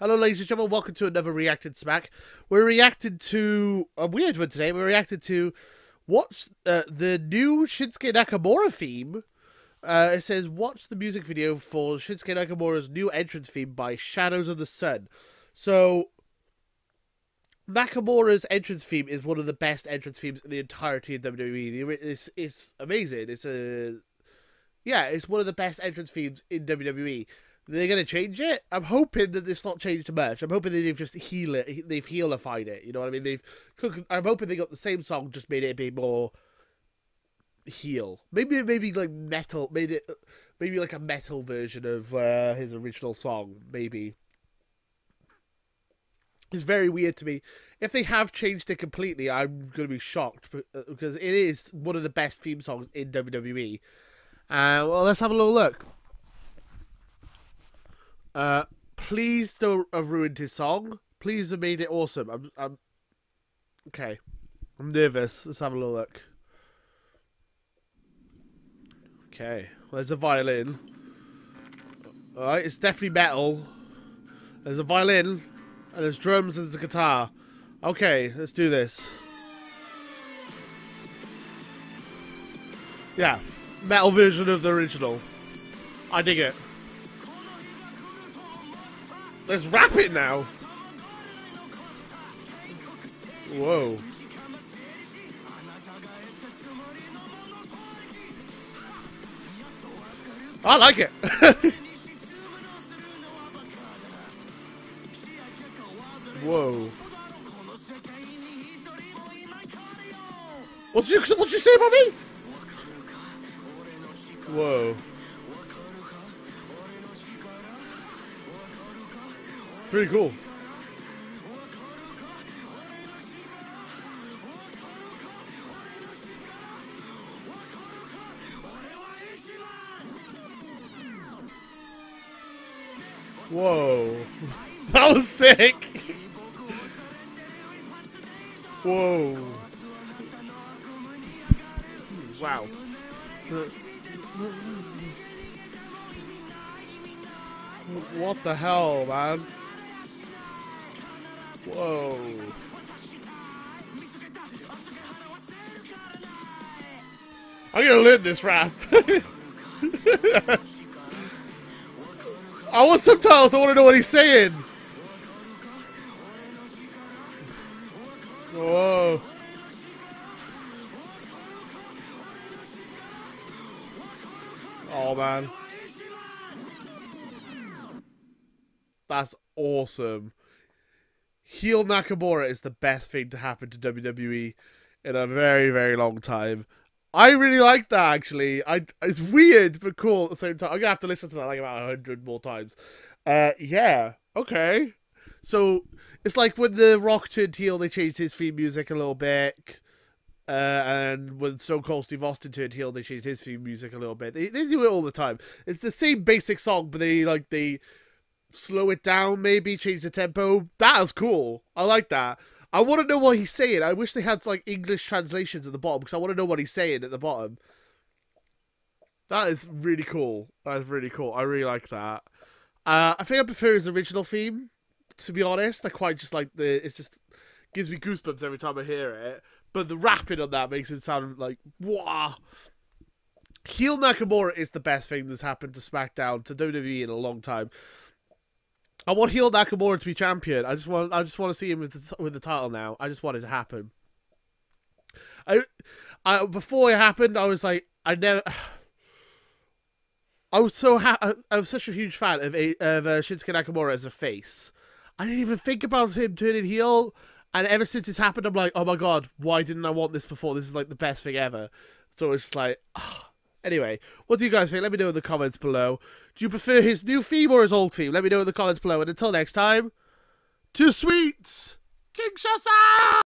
Hello, ladies and gentlemen. Welcome to another Reacted Smack. We're reacted to a weird one today. We reacted to watch uh, the new Shinsuke Nakamura theme. Uh, it says watch the music video for Shinsuke Nakamura's new entrance theme by Shadows of the Sun. So Nakamura's entrance theme is one of the best entrance themes in the entirety of WWE. It's it's amazing. It's a yeah, it's one of the best entrance themes in WWE. They're gonna change it. I'm hoping that it's not changed much. I'm hoping they've just heal it. They've healified it. You know what I mean? They've. I'm hoping they got the same song, just made it a bit more heel. Maybe maybe like metal. Made it maybe like a metal version of uh, his original song. Maybe. It's very weird to me. If they have changed it completely, I'm going to be shocked uh, because it is one of the best theme songs in WWE. Uh, well, let's have a little look. Uh, please don't have ruined his song. Please have made it awesome. I'm, I'm okay. I'm nervous. Let's have a little look. Okay, well, there's a violin. All right, it's definitely metal. There's a violin, and there's drums and there's a guitar. Okay, let's do this. Yeah, metal version of the original. I dig it. Let's wrap it now. Whoa. I like it. Whoa. What you what you say about me? Whoa. Pretty cool. Whoa. That was sick. Whoa. Wow. What the hell, man? Whoa. I'm gonna live this rap. I want subtitles. I want to know what he's saying. Whoa. Oh man. That's awesome heel Nakamura is the best thing to happen to WWE in a very, very long time. I really like that actually. I it's weird but cool at the same time. I'm gonna have to listen to that like about a hundred more times. Uh, yeah, okay. So it's like when the Rock turned heel, they changed his theme music a little bit. Uh, and when Stone Cold Steve Austin turned heel, they changed his theme music a little bit. They, they do it all the time. It's the same basic song, but they like they slow it down, maybe change the tempo. That is cool. I like that. I want to know what he's saying. I wish they had like English translations at the bottom because I want to know what he's saying at the bottom. That is really cool. That is really cool. I really like that. Uh, I think I prefer his original theme. To be honest, I quite just like the. It just gives me goosebumps every time I hear it. But the rapping on that makes it sound like wow. Heel Nakamura is the best thing that's happened to SmackDown to WWE in a long time. I want heel Nakamura to be champion. I just want I just want to see him with the, with the title now. I just want it to happen. I, I before it happened, I was like, I never. I was so ha- I was such a huge fan of of uh, Shinsuke Nakamura as a face. I didn't even think about him turning heel, and ever since it's happened, I'm like, oh my god, why didn't I want this before? This is like the best thing ever. So it's like, oh, Anyway, what do you guys think? Let me know in the comments below. Do you prefer his new theme or his old theme? Let me know in the comments below. And until next time, to sweets, King Shasa!